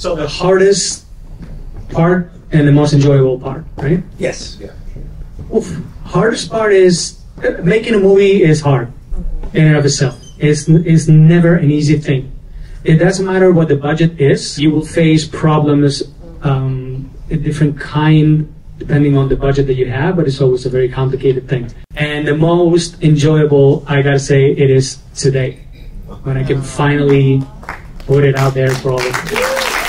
So the hardest part and the most enjoyable part, right? Yes. Yeah. Oof. Hardest part is uh, making a movie is hard in and of itself. It's, it's never an easy thing. It doesn't matter what the budget is. You will face problems, um, a different kind depending on the budget that you have, but it's always a very complicated thing. And the most enjoyable, I gotta say, it is today when I can finally put it out there for all of you.